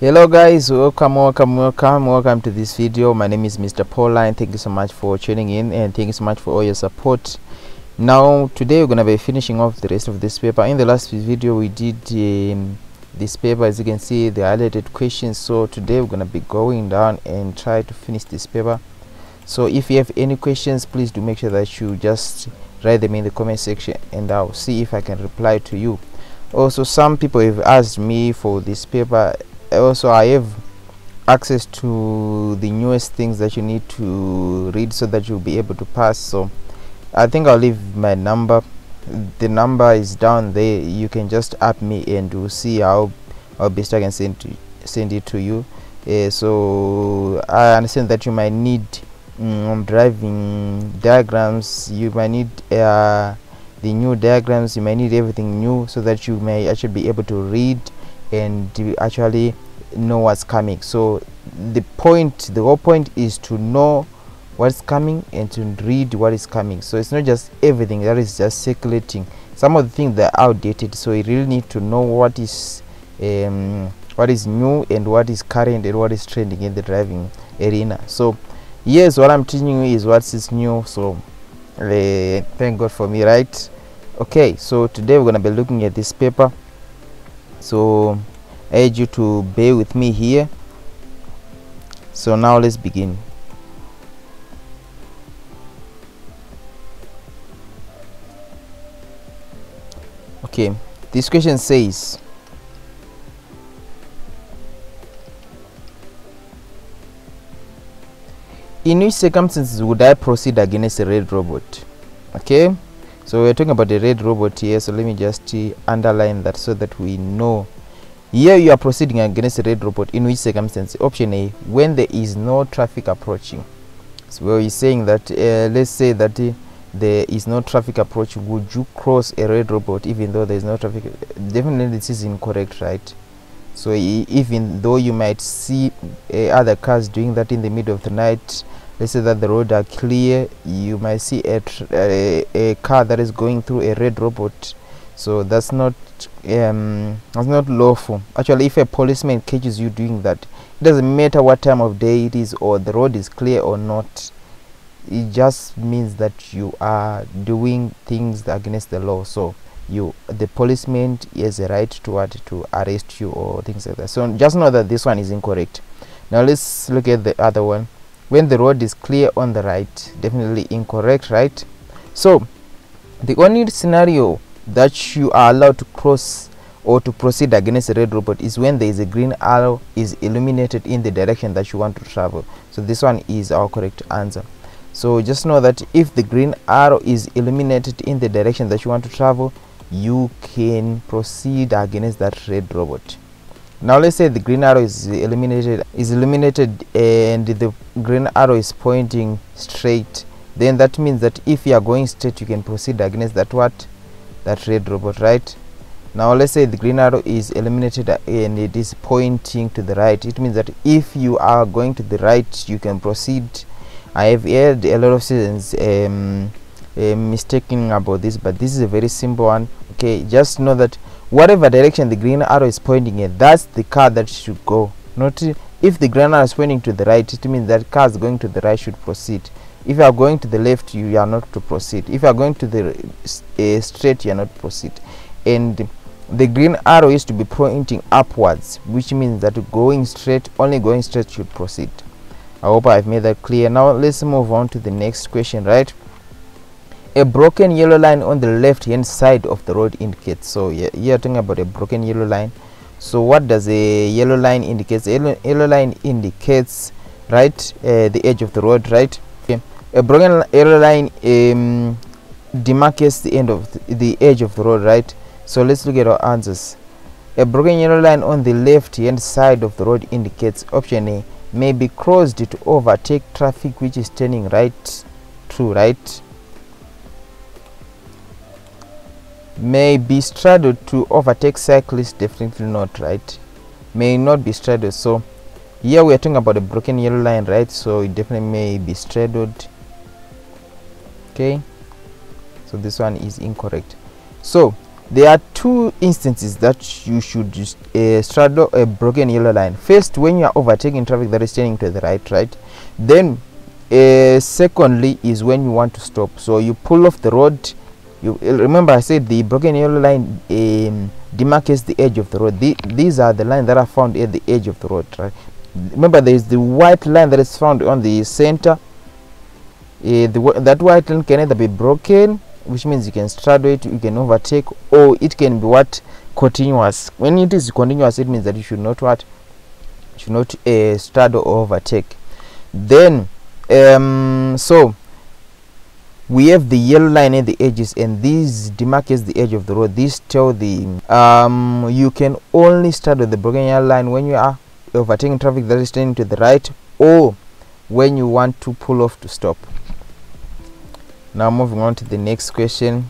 hello guys. Welcome welcome welcome welcome to this video. My name is mr pauline thank you so much for tuning in and thank you so much for all your support. Now today we're gonna be finishing off the rest of this paper. In the last video we did um, this paper. As you can see the highlighted questions. So today we're gonna be going down and try to finish this paper. So if you have any questions please do make sure that you just write them in the comment section and i'll see if i can reply to you. Also some people have asked me for this paper also i have access to the newest things that you need to read so that you'll be able to pass so i think i'll leave my number. The number is down there. You can just app me and we'll see how how best i can send to send it to you. Uh, so i understand that you might need um, driving diagrams. You might need uh, the new diagrams. You might need everything new so that you may actually be able to read and to actually know what's coming. So the point the whole point is to know what's coming and to read what is coming. So it's not just everything that is just circulating. Some of the things that are outdated so you really need to know what is um, what is new and what is current and what is trending in the driving arena. So yes what i'm teaching you is what is new. So uh, thank god for me right? Okay so today we're going to be looking at this paper so I urge you to bear with me here. So now let's begin. Okay this question says in which circumstances would I proceed against a red robot? Okay so we're talking about a red robot here so let me just uh, underline that so that we know. Here you are proceeding against a red robot in which circumstance? Option a when there is no traffic approaching. So we're saying that uh, let's say that uh, there is no traffic approach would you cross a red robot even though there is no traffic? Definitely this is incorrect right? So even though you might see uh, other cars doing that in the middle of the night let's say that the road are clear. You might see a, a, a car that is going through a red robot. So that's not um that's not lawful. Actually if a policeman catches you doing that it doesn't matter what time of day it is or the road is clear or not. It just means that you are doing things against the law. So you the policeman has a right to what? To arrest you or things like that. So just know that this one is incorrect. Now let's look at the other one when the road is clear on the right definitely incorrect right? So the only scenario that you are allowed to cross or to proceed against a red robot is when there is a green arrow is illuminated in the direction that you want to travel. So this one is our correct answer. So just know that if the green arrow is illuminated in the direction that you want to travel you can proceed against that red robot now let's say the green arrow is eliminated, is illuminated and the green arrow is pointing straight then that means that if you are going straight you can proceed against that what? That red robot right? Now let's say the green arrow is eliminated and it is pointing to the right. It means that if you are going to the right you can proceed. I have heard a lot of students um, uh, mistaking about this but this is a very simple one. Okay just know that whatever direction the green arrow is pointing at that's the car that should go. Not if the green arrow is pointing to the right it means that cars going to the right should proceed. If you are going to the left you are not to proceed. If you are going to the uh, straight you are not proceed. And the green arrow is to be pointing upwards which means that going straight only going straight should proceed. I hope i've made that clear. Now let's move on to the next question right a broken yellow line on the left hand side of the road indicates. So yeah, you're talking about a broken yellow line. So what does a yellow line indicate a yellow, yellow line indicates right uh, the edge of the road right? Okay. a broken yellow line um, demarcates the end of the, the edge of the road right? So let's look at our answers. A broken yellow line on the left hand side of the road indicates option a may be crossed to overtake traffic which is turning right through right may be straddled to overtake cyclists definitely not right? May not be straddled. So here we are talking about a broken yellow line right? So it definitely may be straddled. Okay? So this one is incorrect. So there are two instances that you should uh, straddle a broken yellow line. First when you are overtaking traffic that is turning to the right right? Then uh, secondly is when you want to stop. So you pull off the road you remember i said the broken yellow line um, demarcates the edge of the road. The, these are the lines that are found at the edge of the road right? Remember there is the white line that is found on the center. Uh, the, that white line can either be broken which means you can straddle it you can overtake or it can be what? Continuous. When it is continuous it means that you should not what? Should not uh, straddle or overtake. Then um so we have the yellow line at the edges and these demarcates the edge of the road. These tell the um you can only straddle the broken yellow line when you are overtaking traffic that is turning to the right or when you want to pull off to stop. Now moving on to the next question.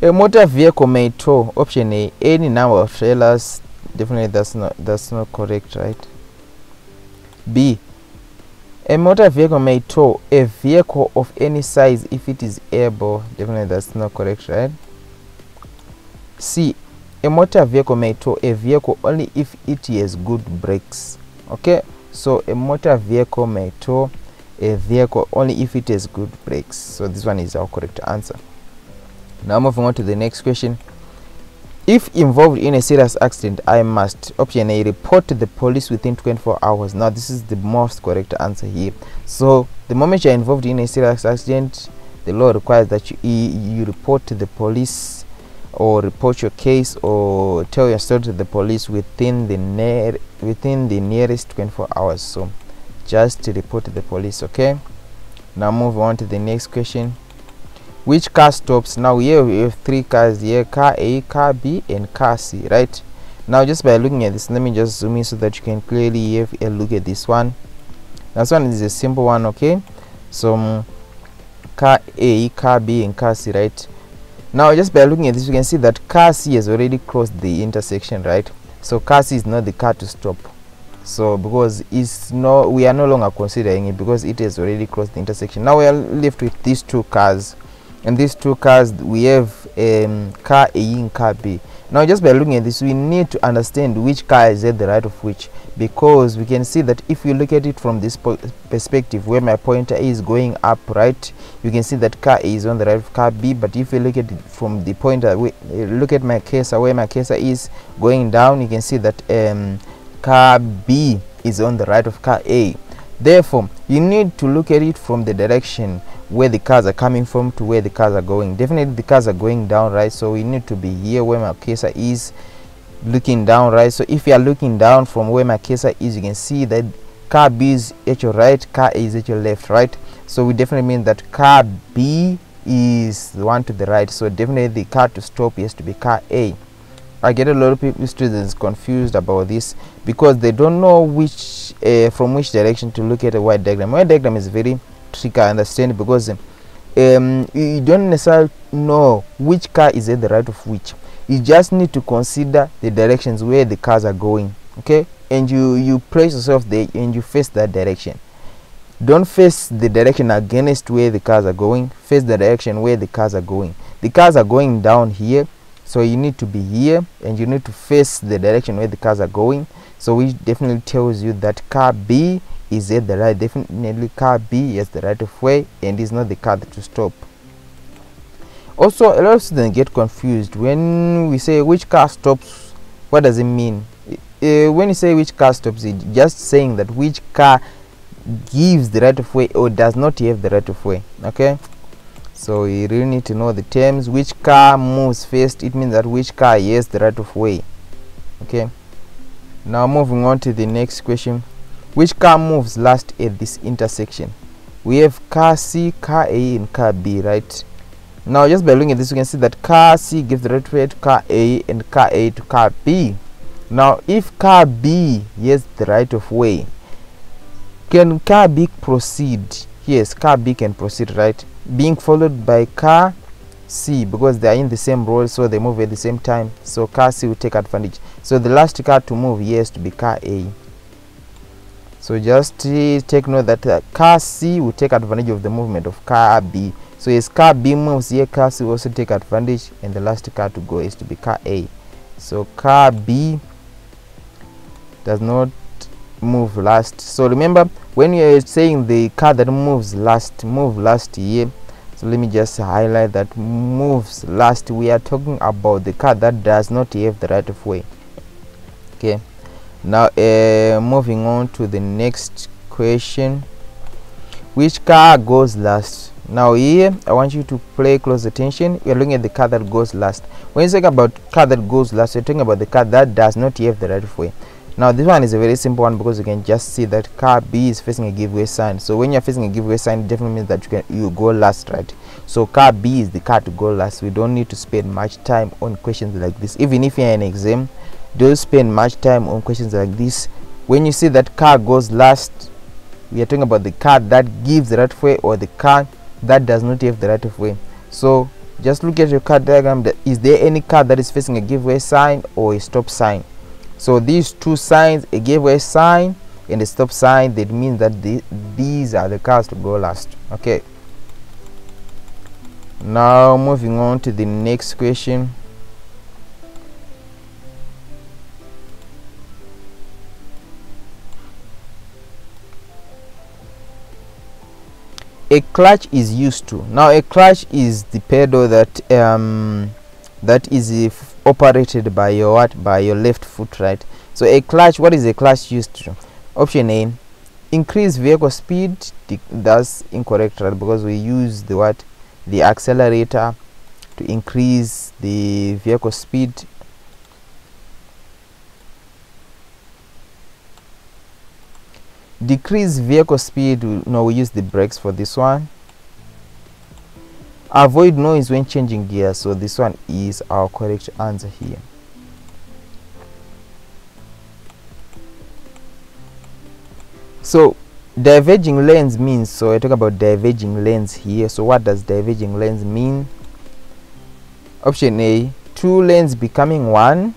A motor vehicle may tow option a any number of trailers. Definitely that's not that's not correct right? B a motor vehicle may tow a vehicle of any size if it is able definitely that's not correct right? C a motor vehicle may tow a vehicle only if it has good brakes okay? So a motor vehicle may tow a vehicle only if it has good brakes. So this one is our correct answer. Now moving on to the next question if involved in a serious accident i must option a report to the police within 24 hours. Now this is the most correct answer here. So the moment you're involved in a serious accident the law requires that you you report to the police or report your case or tell your story to the police within the near within the nearest 24 hours. So just to report to the police okay? Now move on to the next question which car stops? Now here we have three cars here car a car b and car c right? Now just by looking at this let me just zoom in so that you can clearly have a look at this one. This one is a simple one okay? So um, car a car b and car c right? Now just by looking at this you can see that car c has already crossed the intersection right? So car c is not the car to stop. So because it's no we are no longer considering it because it has already crossed the intersection. Now we are left with these two cars and these two cars we have um, car a and car b. Now just by looking at this we need to understand which car is at the right of which. Because we can see that if you look at it from this perspective where my pointer is going up right you can see that car a is on the right of car b. But if you look at it from the pointer we, look at my cursor where my cursor is going down you can see that um, car B is on the right of car A. Therefore, you need to look at it from the direction where the cars are coming from to where the cars are going. Definitely the cars are going down, right? So we need to be here where my cursor is looking down, right? So if you are looking down from where my cursor is, you can see that car B is at your right, car A is at your left, right? So we definitely mean that car B is the one to the right. So definitely the car to stop has to be car A. I get a lot of people students confused about this because they don't know which uh, from which direction to look at a white diagram. White diagram is very tricky I understand because um, you don't necessarily know which car is at the right of which. You just need to consider the directions where the cars are going. Okay, and you you place yourself there and you face that direction. Don't face the direction against where the cars are going. Face the direction where the cars are going. The cars are going down here so you need to be here and you need to face the direction where the cars are going so which definitely tells you that car b is at the right definitely car b is the right of way and is not the car to stop. Also a lot of students get confused when we say which car stops what does it mean? Uh, when you say which car stops it just saying that which car gives the right of way or does not have the right of way okay? So you really need to know the terms which car moves first. It means that which car has the right of way okay? Now moving on to the next question which car moves last at this intersection? We have car c car a and car b right? Now just by looking at this you can see that car c gives the right way to car a and car a to car b. Now if car b has the right of way can car b proceed? Yes car b can proceed right? Being followed by car C because they are in the same role so they move at the same time. So car C will take advantage. So the last car to move has to be car A so just uh, take note that uh, car C will take advantage of the movement of car B. So as car b moves here car c will also take advantage and the last car to go is to be car a. So car b does not move last. So remember when you're saying the car that moves last move last here so let me just highlight that moves last. We are talking about the car that does not have the right of way. Okay now uh, moving on to the next question. Which car goes last? Now here i want you to play close attention. We are looking at the car that goes last. When you talk about car that goes last you're talking about the car that does not have the right of way. Now this one is a very simple one because you can just see that car b is facing a giveaway sign. So when you're facing a giveaway sign it definitely means that you can you go last right? So car b is the car to go last. We don't need to spend much time on questions like this. Even if you're in an exam don't spend much time on questions like this? When you see that car goes last we are talking about the car that gives the right of way or the car that does not have the right of way. So just look at your car diagram. Is there any car that is facing a giveaway sign or a stop sign? So these two signs a giveaway sign and a stop sign that means that the, these are the cars to go last. Okay. Now moving on to the next question a clutch is used to. Now a clutch is the pedal that um that is operated by your what? By your left foot right? So a clutch what is a clutch used to? Option a increase vehicle speed that's incorrect right? Because we use the what? The accelerator to increase the vehicle speed decrease vehicle speed no we use the brakes for this one. Avoid noise when changing gear so this one is our correct answer here. So diverging lanes means so i talk about diverging lanes here. So what does diverging lanes mean? Option a two lanes becoming one.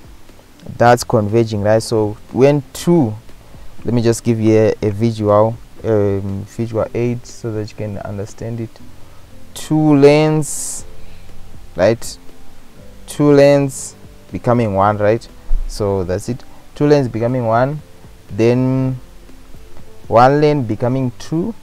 That's converging right? So when two let me just give you a, a visual um, visual aid so that you can understand it. Two lanes right? Two lanes becoming one right? So that's it. Two lanes becoming one then one lane becoming two.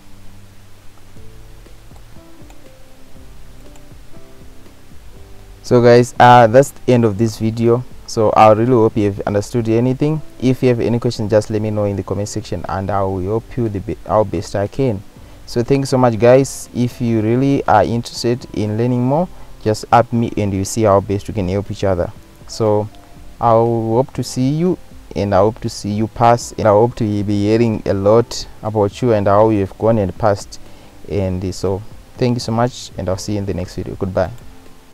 So guys uh that's the end of this video so i really hope you have understood anything. If you have any questions just let me know in the comment section and i will help you the how best i can. So thank you so much guys. If you really are interested in learning more just add me and you see how best we can help each other. So i hope to see you and i hope to see you pass and i hope to be hearing a lot about you and how you have gone and passed. And so thank you so much and i'll see you in the next video. Goodbye